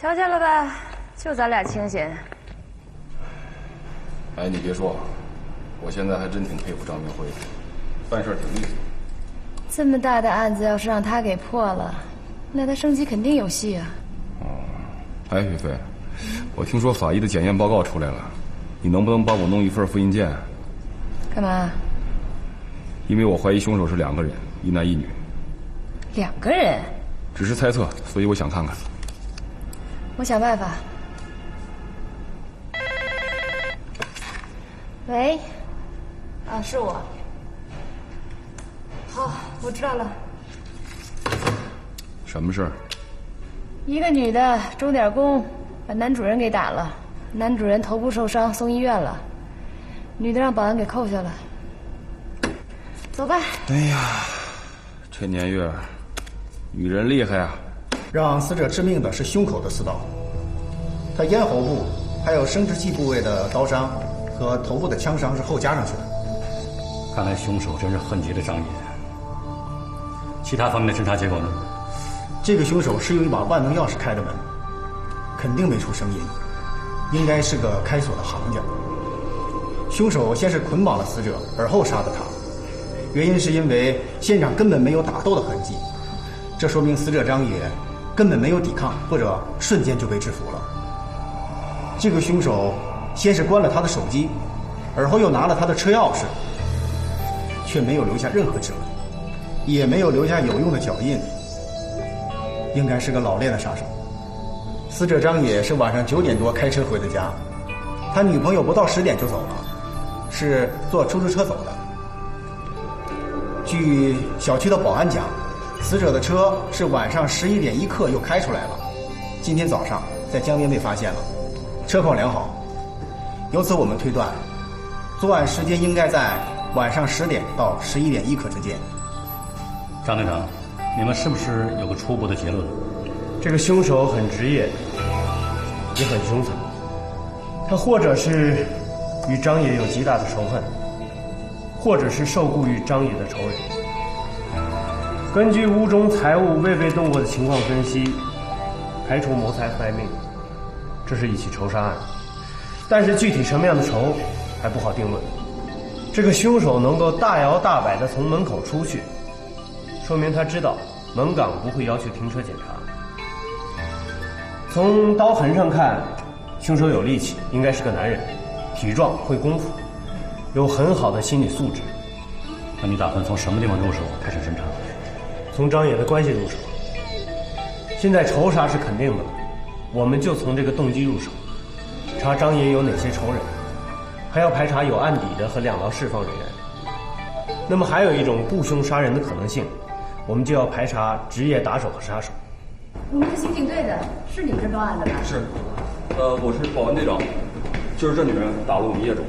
瞧见了吧？就咱俩清闲。哎，你别说，我现在还真挺佩服张明辉的，办事挺利索。这么大的案子，要是让他给破了，那他升级肯定有戏啊。哦，哎，岳飞，我听说法医的检验报告出来了，你能不能帮我弄一份复印件？干嘛？因为我怀疑凶手是两个人，一男一女。两个人？只是猜测，所以我想看看。我想办法。喂，啊，是我。好，我知道了。什么事儿？一个女的钟点工，把男主人给打了，男主人头部受伤，送医院了。女的让保安给扣下了。走吧。哎呀，这年月，女人厉害啊！让死者致命的是胸口的刺刀，他咽喉部还有生殖器部位的刀伤和头部的枪伤是后加上去的。看来凶手真是恨极了张野。其他方面的侦查结果呢？这个凶手是用一把万能钥匙开的门，肯定没出声音，应该是个开锁的行家。凶手先是捆绑了死者，而后杀的他，原因是因为现场根本没有打斗的痕迹，这说明死者张野。根本没有抵抗，或者瞬间就被制服了。这个凶手先是关了他的手机，而后又拿了他的车钥匙，却没有留下任何指纹，也没有留下有用的脚印，应该是个老练的杀手。死者张野是晚上九点多开车回的家，他女朋友不到十点就走了，是坐出租车走的。据小区的保安讲。死者的车是晚上十一点一刻又开出来了，今天早上在江边被发现了，车况良好，由此我们推断，作案时间应该在晚上十点到十一点一刻之间。张队长，你们是不是有个初步的结论？这个凶手很职业，也很凶残，他或者是与张野有极大的仇恨，或者是受雇于张野的仇人。根据屋中财物未被动过的情况分析，排除谋财害命，这是一起仇杀案。但是具体什么样的仇还不好定论。这个凶手能够大摇大摆地从门口出去，说明他知道门岗不会要求停车检查。从刀痕上看，凶手有力气，应该是个男人，体壮会功夫，有很好的心理素质。那你打算从什么地方入手开始侦查？从张野的关系入手，现在仇杀是肯定的，我们就从这个动机入手，查张野有哪些仇人，还要排查有案底的和两劳释放人员。那么还有一种雇凶杀人的可能性，我们就要排查职业打手和杀手。你们是刑警队的，是你们这报案的吧？是，呃，我是保安队长，就是这女人打了我们业主。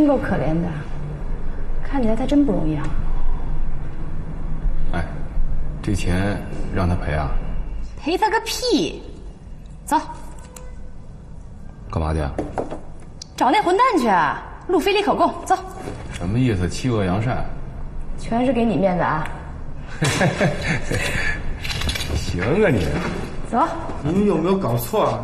真够可怜的，看起来他真不容易啊。哎，这钱让他赔啊？赔他个屁！走，干嘛去？找那混蛋去啊！路费里口供，走。什么意思？欺恶扬善？全是给你面子啊！行啊你！走。你们有没有搞错啊？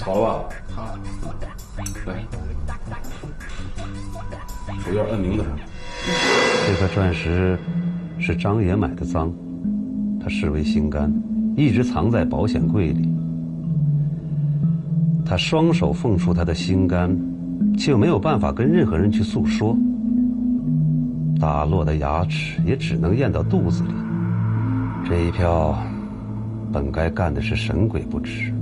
好了吧？好。来，手印摁名字上。这颗钻石是张爷买的赃，他视为心肝，一直藏在保险柜里。他双手奉出他的心肝，却又没有办法跟任何人去诉说。打落的牙齿也只能咽到肚子里。这一票，本该干的是神鬼不知。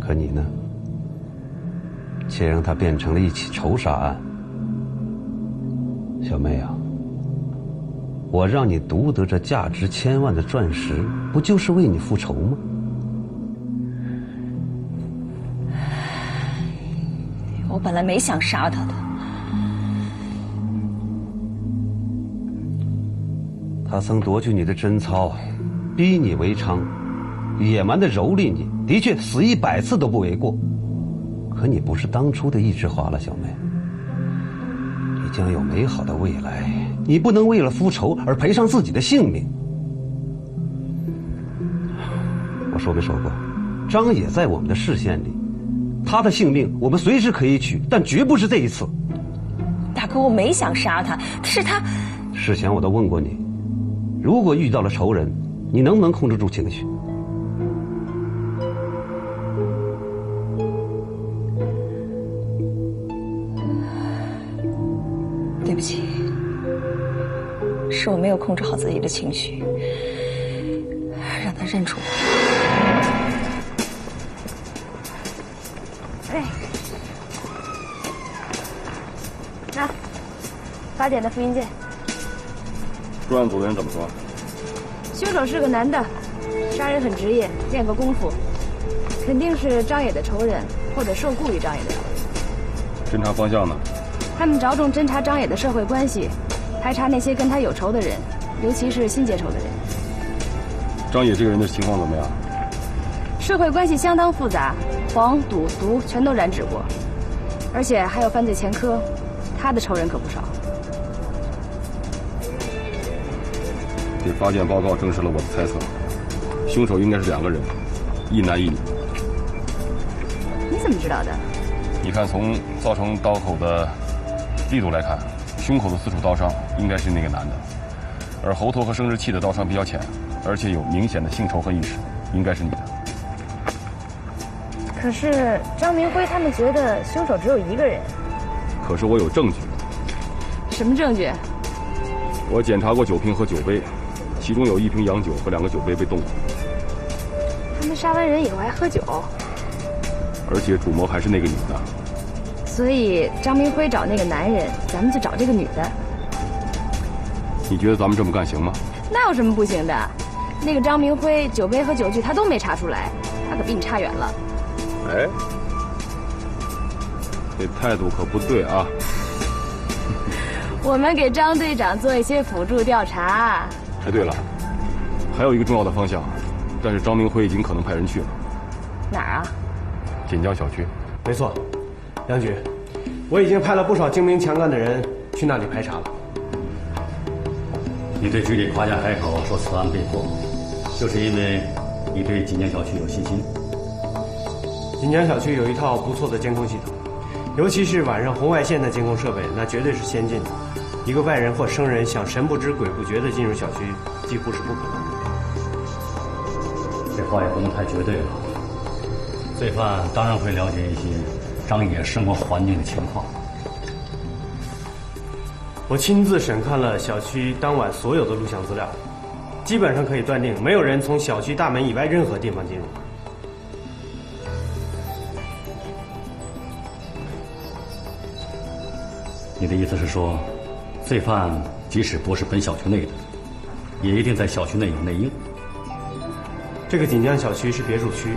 可你呢？却让它变成了一起仇杀案。小妹啊，我让你独得这价值千万的钻石，不就是为你复仇吗？我本来没想杀他的。他曾夺去你的贞操，逼你为娼。野蛮的蹂躏你，的确死一百次都不为过。可你不是当初的一枝花了，小妹。你将有美好的未来，你不能为了复仇而赔上自己的性命。我说没说过，张也在我们的视线里，他的性命我们随时可以取，但绝不是这一次。大哥，我没想杀他，是他。事前我都问过你，如果遇到了仇人，你能不能控制住情绪？对不起，是我没有控制好自己的情绪，让他认出我。哎，那法典的复印件。专案组的人怎么说？凶手是个男的，杀人很职业，练过功夫，肯定是张野的仇人，或者受雇于张野的。侦查方向呢？他们着重侦查张野的社会关系，排查那些跟他有仇的人，尤其是新结仇的人。张野这个人的情况怎么样？社会关系相当复杂，黄、赌、毒全都染指过，而且还有犯罪前科，他的仇人可不少。这发现报告证实了我的猜测，凶手应该是两个人，一男一女。你怎么知道的？你看，从造成刀口的力度来看，胸口的四处刀伤应该是那个男的，而喉头和生殖器的刀伤比较浅，而且有明显的性仇恨意识，应该是你的。可是张明辉他们觉得凶手只有一个人。可是我有证据。什么证据？我检查过酒瓶和酒杯，其中有一瓶洋酒和两个酒杯被动过。他们杀完人以后还喝酒。而且主谋还是那个女的，所以张明辉找那个男人，咱们就找这个女的。你觉得咱们这么干行吗？那有什么不行的？那个张明辉酒杯和酒具他都没查出来，他可比你差远了。哎，这态度可不对啊！我们给张队长做一些辅助调查。哎，对了，还有一个重要的方向，但是张明辉已经可能派人去了。哪儿啊？锦江小区，没错，梁局，我已经派了不少精明强干的人去那里排查了。你对局里夸下海口说此案被破，就是因为你对锦江小区有信心。锦江小区有一套不错的监控系统，尤其是晚上红外线的监控设备，那绝对是先进的。一个外人或生人想神不知鬼不觉的进入小区，几乎是不可能的。这话也不能太绝对了。罪犯当然会了解一些张野生活环境的情况。我亲自审看了小区当晚所有的录像资料，基本上可以断定，没有人从小区大门以外任何地方进入。你的意思是说，罪犯即使不是本小区内的，也一定在小区内有内应？这个锦江小区是别墅区。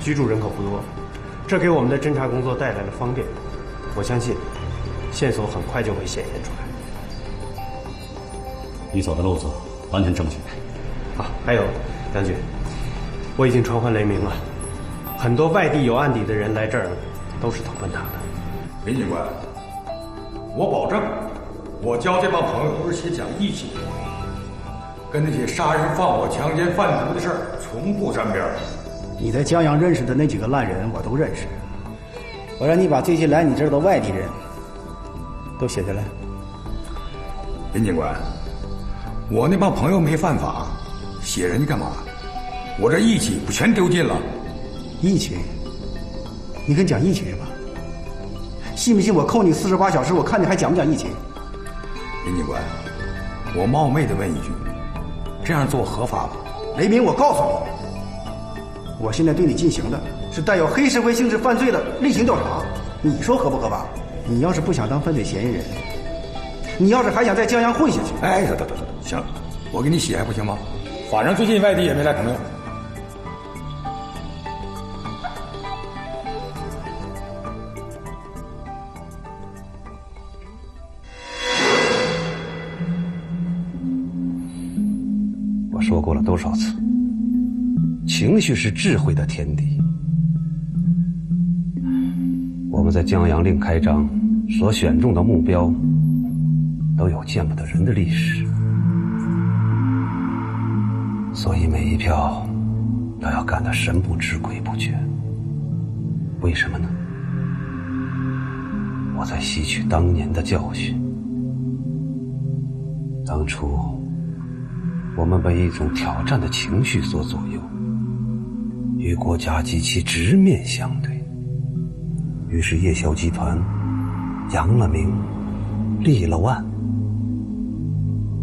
居住人口不多，这给我们的侦查工作带来了方便。我相信，线索很快就会显现出来。你走的路子完全正确。啊，还有，梁局，我已经传唤雷鸣了，很多外地有案底的人来这儿，都是投奔他的。林警官，我保证，我交这帮朋友都是些讲义气的，跟那些杀人放火、强奸贩毒的事儿从不沾边。你在江阳认识的那几个烂人，我都认识。我让你把最近来你这儿的外地人都写下来。林警官，我那帮朋友没犯法，写人家干嘛？我这义气不全丢尽了？义气？你跟讲义气是吧？信不信我扣你四十八小时，我看你还讲不讲义气？林警官，我冒昧的问一句，这样做合法吗？雷鸣，我告诉你。我现在对你进行的是带有黑社会性质犯罪的例行调查，你说合不合法？你要是不想当犯罪嫌疑人，你要是还想在江阳混下去，哎，得得得得，行，我给你写还不行吗？反正最近外地也没来朋友。多少次？情绪是智慧的天敌。我们在江阳令开张，所选中的目标都有见不得人的历史，所以每一票都要干得神不知鬼不觉。为什么呢？我在吸取当年的教训。当初我们被一种挑战的情绪所左右。与国家机器直面相对，于是夜宵集团扬了名，立了万，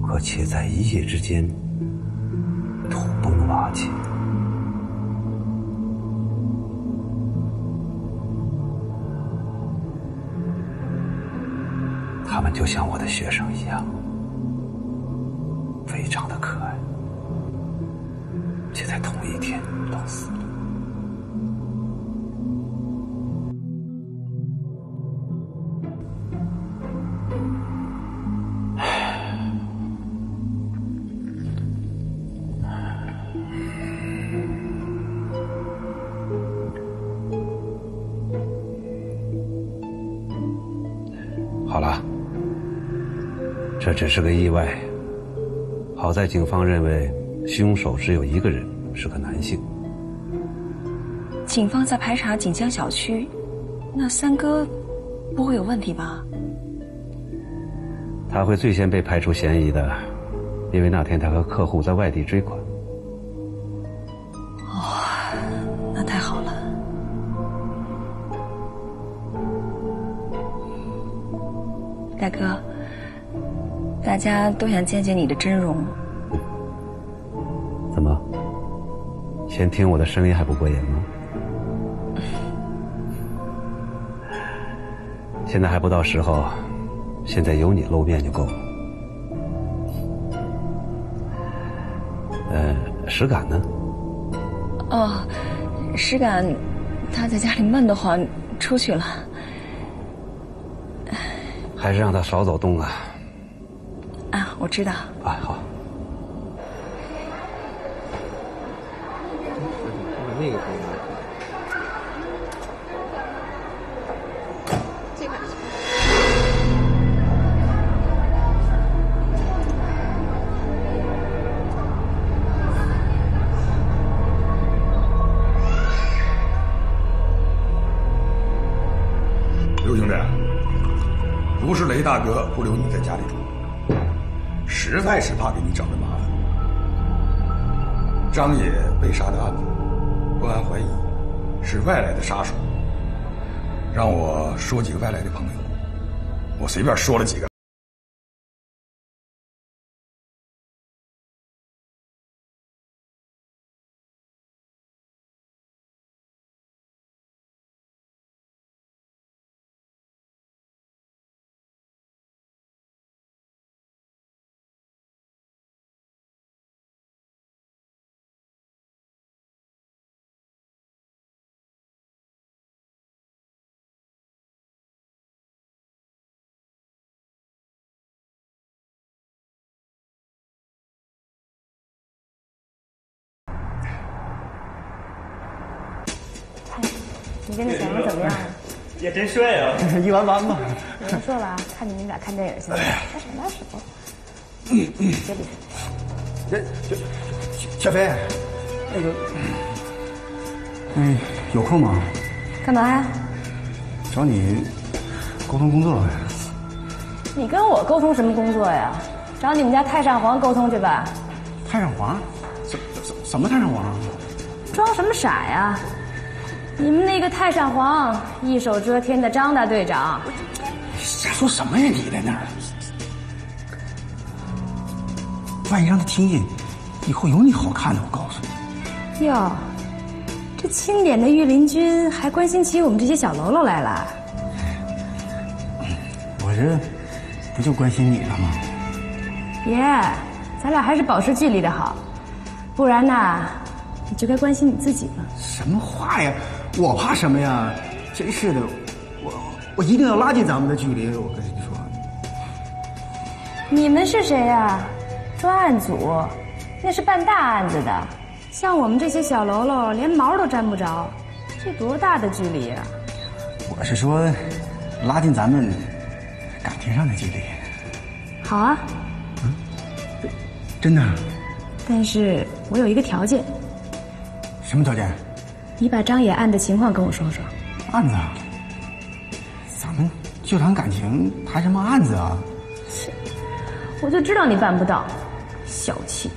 可且在一夜之间土崩瓦解。他们就像我的学生一样，只是个意外。好在警方认为凶手只有一个人，是个男性。警方在排查锦江小区，那三哥不会有问题吧？他会最先被排除嫌疑的，因为那天他和客户在外地追款。家都想见见你的真容。怎么？先听我的声音还不过瘾吗？现在还不到时候，现在有你露面就够了。呃，石敢呢？哦，石敢，他在家里闷得慌，出去了。还是让他少走动啊。知道。张野被杀的案子，公安怀疑是外来的杀手，让我说几个外来的朋友，我随便说了几个。也真帅啊！一般般吧。有人说了啊，看你们俩看电影去了，在什么时候？这里。这这，小飞，那个，嗯，有空吗？干嘛呀？找你沟通工作呗。你跟我沟通什么工作呀？找你们家太上皇沟通去吧。太上皇？什什什么太上皇？装什么傻呀？你们那个太上皇，一手遮天的张大队长。瞎说什么呀？你在那儿？万一让他听见，以后有你好看的，我告诉你。哟，这清点的御林军还关心起我们这些小喽啰来了。我这不就关心你了吗？爷，咱俩还是保持距离的好，不然呐，你就该关心你自己了。什么话呀？我怕什么呀？真是的，我我一定要拉近咱们的距离。我跟你说，你们是谁呀？专案组，那是办大案子的。像我们这些小喽啰，连毛都沾不着，这多大的距离啊？我是说，拉近咱们感情上的距离。好啊。嗯，真的。但是我有一个条件。什么条件？你把张野案的情况跟我说说。案子？咱们就谈感情，谈什么案子啊？切！我就知道你办不到，小气，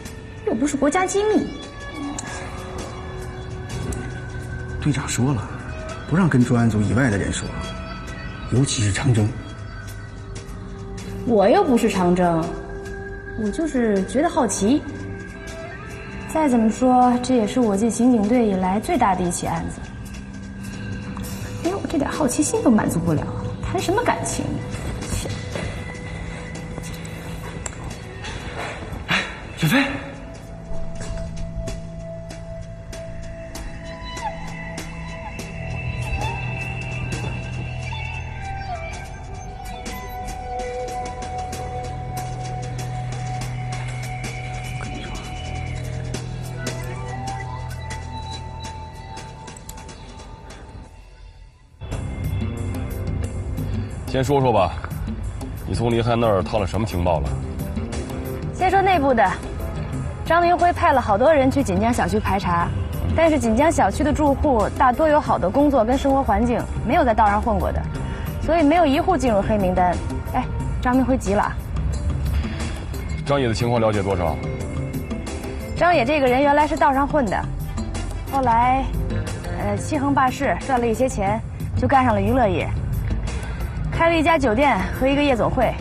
又不是国家机密。队长说了，不让跟专案组以外的人说，尤其是长征。我又不是长征，我就是觉得好奇。再怎么说，这也是我进刑警队以来最大的一起案子，连我这点好奇心都满足不了，谈什么感情？切！哎，小飞。先说说吧，你从林汉那儿套了什么情报了？先说内部的，张明辉派了好多人去锦江小区排查，但是锦江小区的住户大多有好的工作跟生活环境，没有在道上混过的，所以没有一户进入黑名单。哎，张明辉急了。张野的情况了解多少？张野这个人原来是道上混的，后来，呃，欺横霸市，赚了一些钱，就干上了娱乐业。开了一家酒店和一个夜总会，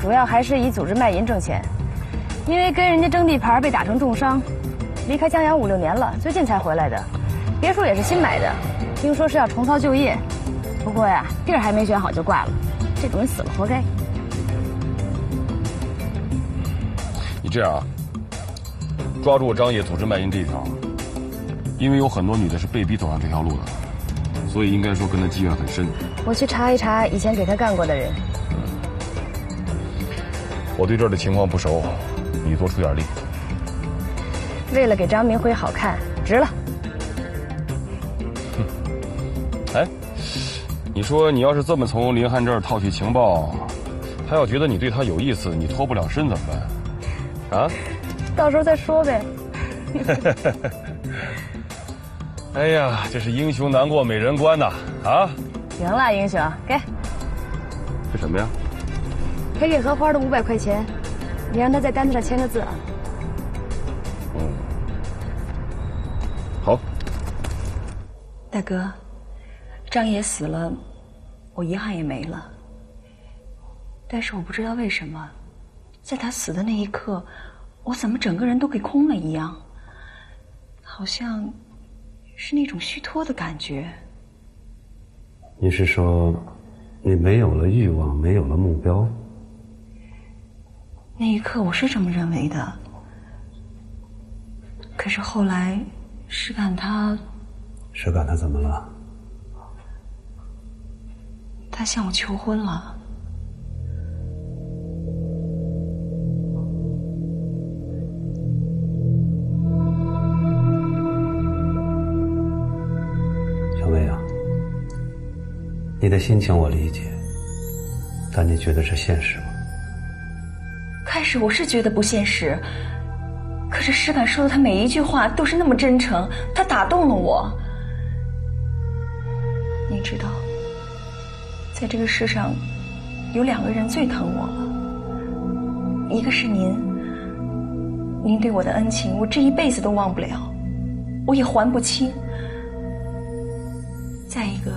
主要还是以组织卖淫挣钱。因为跟人家争地盘被打成重伤，离开江阳五六年了，最近才回来的。别墅也是新买的，听说是要重操旧业。不过呀，地儿还没选好就挂了，这种人死了活该。你这样啊，抓住张野组织卖淫这一条，因为有很多女的是被逼走上这条路的，所以应该说跟他积怨很深。我去查一查以前给他干过的人。我对这儿的情况不熟，你多出点力。为了给张明辉好看，值了。哎，你说你要是这么从林汉这儿套取情报，他要觉得你对他有意思，你脱不了身怎么办？啊？到时候再说呗。哎呀，这是英雄难过美人关呐！啊？行了，英雄，给。这什么呀？赔给荷花的五百块钱，你让他在单子上签个字啊。嗯。好。大哥，张爷死了，我遗憾也没了。但是我不知道为什么，在他死的那一刻，我怎么整个人都给空了一样，好像是那种虚脱的感觉。你是说，你没有了欲望，没有了目标？那一刻我是这么认为的。可是后来，石敢他，石敢他怎么了？他向我求婚了。你的心情我理解，但你觉得这现实吗？开始我是觉得不现实，可是石敢说的他每一句话都是那么真诚，他打动了我。你知道，在这个世上，有两个人最疼我了，一个是您，您对我的恩情，我这一辈子都忘不了，我也还不清。再一个。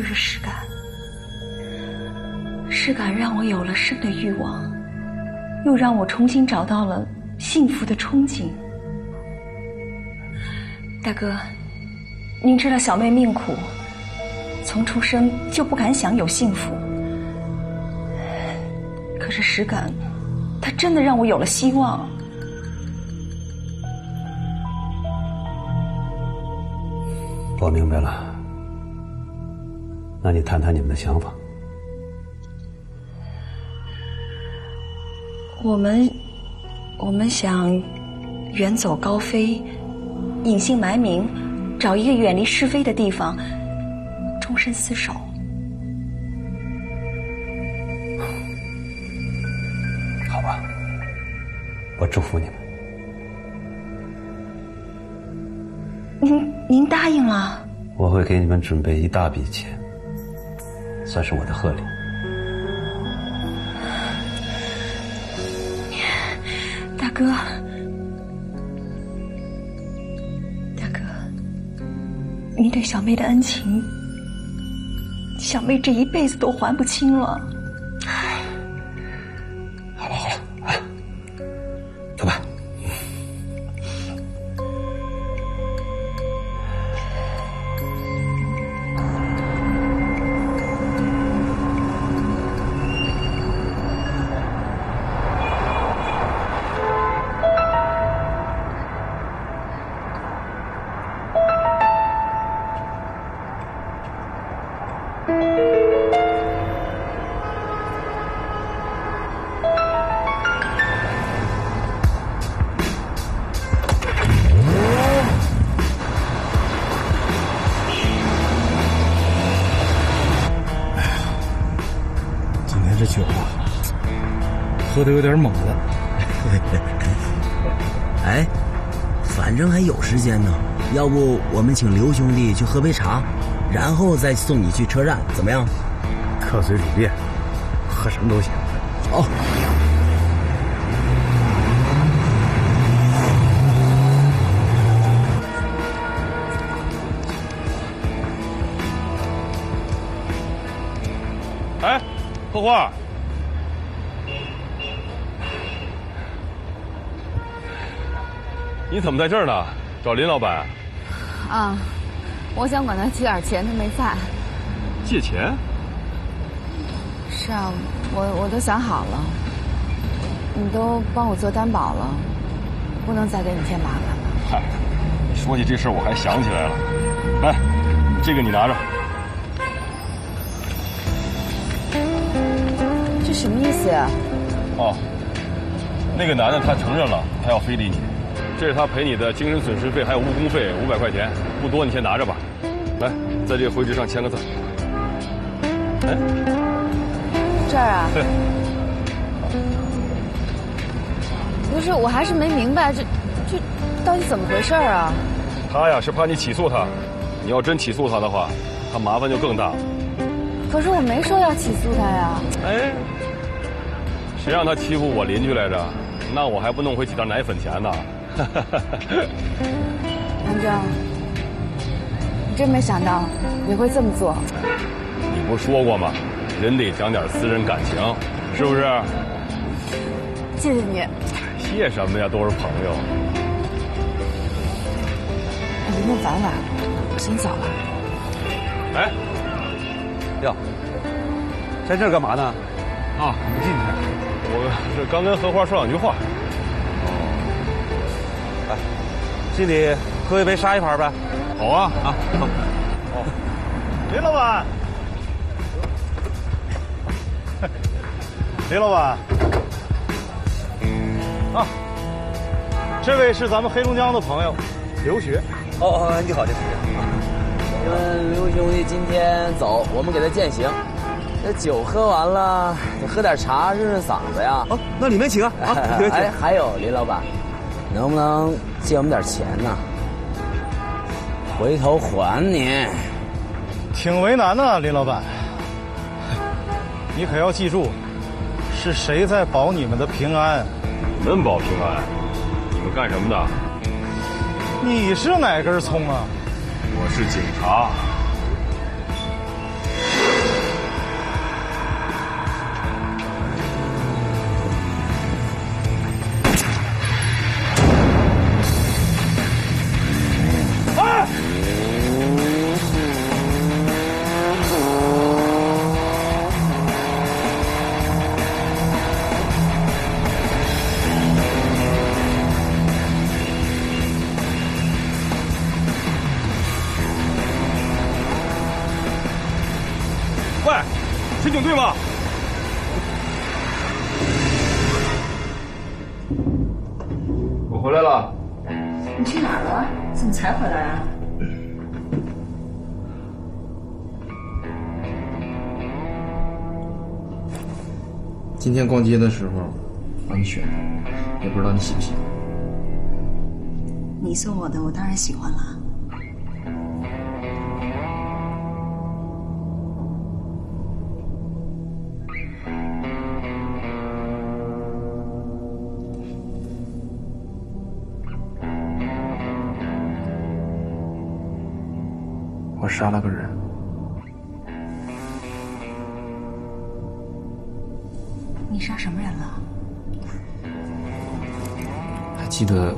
就是诗感，诗感让我有了生的欲望，又让我重新找到了幸福的憧憬。大哥，您知道小妹命苦，从出生就不敢想有幸福。可是石感，他真的让我有了希望。我明白了。那你谈谈你们的想法。我们，我们想远走高飞，隐姓埋名，找一个远离是非的地方，终身厮守。好吧，我祝福你们。您您答应了？我会给你们准备一大笔钱。算是我的贺礼，大哥，大哥，你对小妹的恩情，小妹这一辈子都还不清了。喝的有点猛了。哎，反正还有时间呢，要不我们请刘兄弟去喝杯茶，然后再送你去车站，怎么样？客随主便，喝什么都行。好。哎，荷花，你怎么在这儿呢？找林老板？啊，我想管他借点钱，他没在。借钱？是啊，我我都想好了，你都帮我做担保了，不能再给你添麻烦了。嗨，说起这事儿，我还想起来了。来，这个你拿着。这什么意思呀？哦，那个男的他承认了，他要非礼你，这是他赔你的精神损失费还有误工费五百块钱，不多，你先拿着吧。来，在这个回执上签个字。哎，这儿啊？对。不是，我还是没明白这这到底怎么回事啊？他呀是怕你起诉他，你要真起诉他的话，他麻烦就更大了。可是我没说要起诉他呀。哎。谁让他欺负我邻居来着？那我还不弄回几袋奶粉钱呢！南征，你真没想到你会这么做。你不是说过吗？人得讲点私人感情，是不是？谢谢你。谢什么呀？都是朋友。明天早晚，我先走了。哎，哟，在这儿干嘛呢？啊，不进去。我这刚跟荷花说两句话。进里喝一杯杀一盘呗。好啊啊！好，林老板，林老板，啊，这位是咱们黑龙江的朋友，刘学。哦哦，你好，你好。因为刘兄弟今天走，我们给他践行。这酒喝完了，得喝点茶润润嗓子呀。哦，那里面请啊。哎，还有林老板，能不能借我们点钱呢？回头还你。挺为难的，林老板。你可要记住，是谁在保你们的平安？你们保平安？你们干什么的？你是哪根葱啊？我是警察。天逛街的时候帮你选的，也不知道你喜不喜欢。你送我的，我当然喜欢了。我杀了个人。记得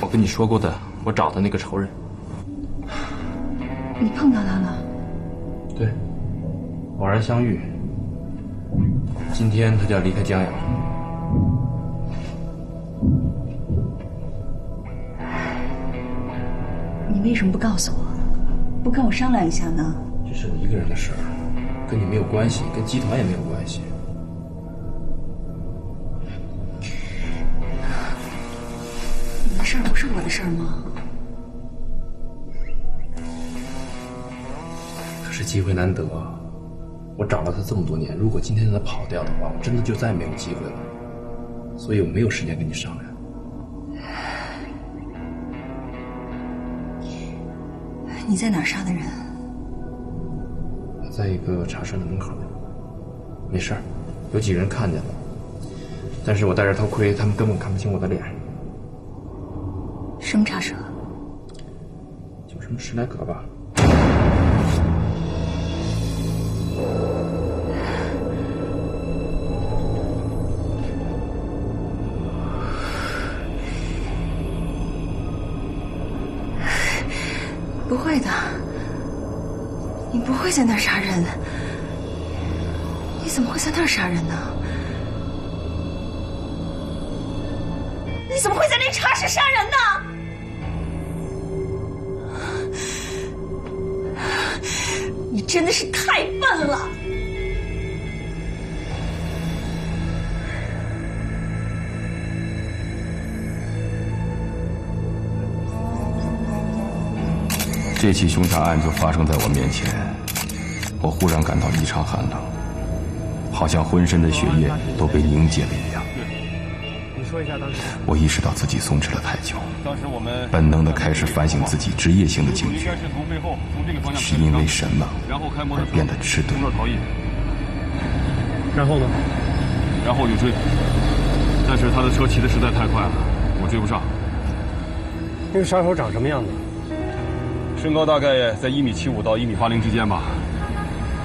我跟你说过的，我找的那个仇人。你碰到他了？对，偶然相遇。今天他就要离开江阳。你为什么不告诉我？不跟我商量一下呢？这是我一个人的事儿，跟你没有关系，跟集团也没有关系。事吗？可是机会难得，我找了他这么多年，如果今天他跑掉的话，我真的就再也没有机会了。所以我没有时间跟你商量。你在哪儿杀的人？在一个茶社的门口。没事儿，有几个人看见了，但是我戴着头盔，他们根本看不清我的脸。什么茶社？就什么十来个吧。不会的，你不会在那儿杀人。你怎么会在那儿杀人呢？这起凶杀案就发生在我面前，我忽然感到异常寒冷，好像浑身的血液都被凝结了一样。你说一下当时。我意识到自己松弛了太久，当时我们本能的开始反省自己职业性的警觉，是因为什么而变得迟钝？然后呢？然后我就追，但是他的车骑的实在太快了，我追不上。那个杀手长什么样子？身高大概在一米七五到一米八零之间吧，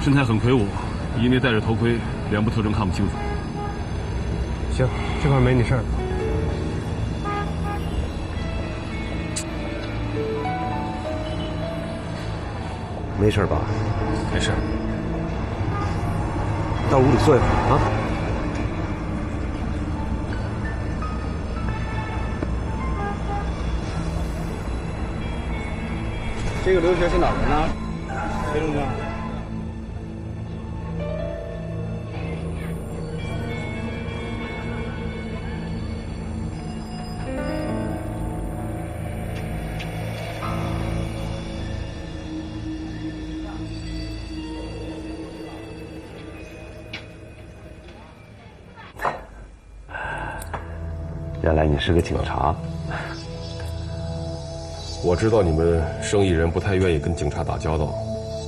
身材很魁梧，因为戴着头盔，脸部特征看不清楚。行，这块没你事儿。没事吧？没事。到屋里坐一会儿啊。这个留学是哪儿的呢？黑龙江。原来你是个警察。我知道你们生意人不太愿意跟警察打交道，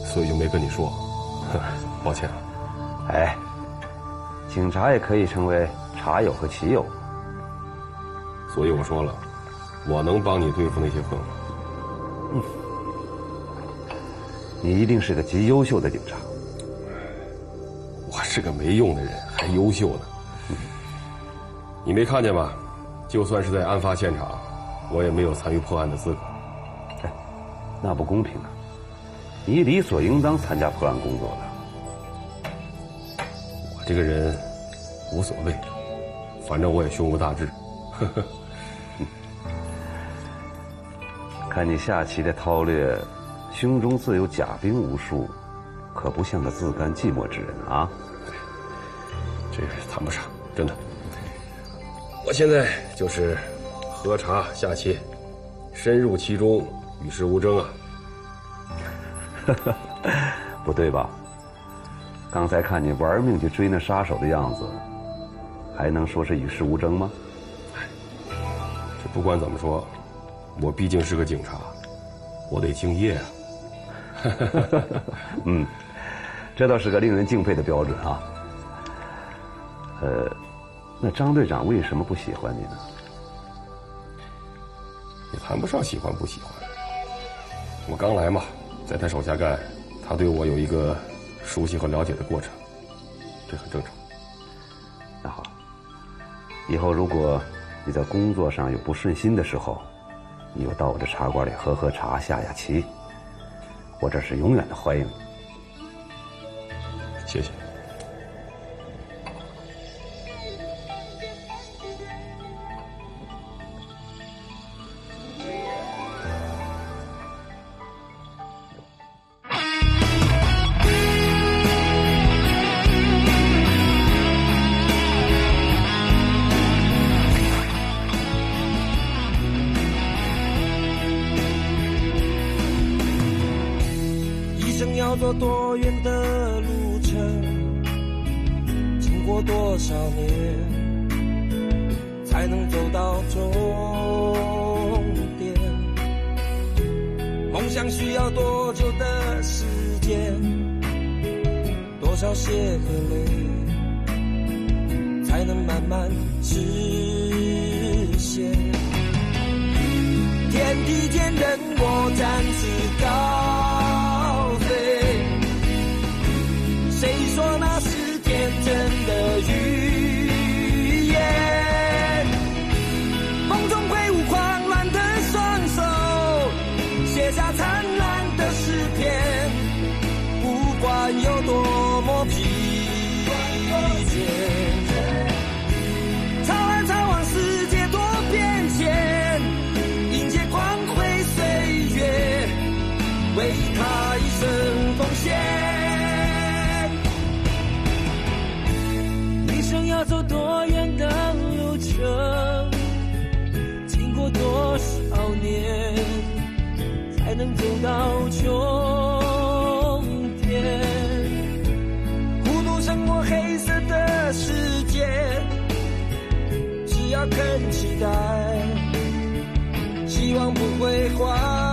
所以就没跟你说，抱歉。哎，警察也可以成为茶友和棋友。所以我说了，我能帮你对付那些混混。嗯，你一定是个极优秀的警察。我是个没用的人，还优秀呢。你没看见吗？就算是在案发现场，我也没有参与破案的资格。那不公平啊！你理所应当参加破案工作的。我这个人无所谓，反正我也胸无大志。呵呵看你下棋的韬略，胸中自有甲兵无数，可不像个自甘寂寞之人啊！这谈不上，真的。我现在就是喝茶下棋，深入其中。与世无争啊！不对吧？刚才看你玩命去追那杀手的样子，还能说是与世无争吗？这不管怎么说，我毕竟是个警察，我得敬业啊！嗯，这倒是个令人敬佩的标准啊。呃，那张队长为什么不喜欢你呢？也谈不上喜欢不喜欢。我刚来嘛，在他手下干，他对我有一个熟悉和了解的过程，这很正常。那好，以后如果你在工作上有不顺心的时候，你就到我这茶馆里喝喝茶、下下棋，我这是永远的欢迎你。谢谢。走到终点，孤独生活黑色的世界，只要肯期待，希望不会坏。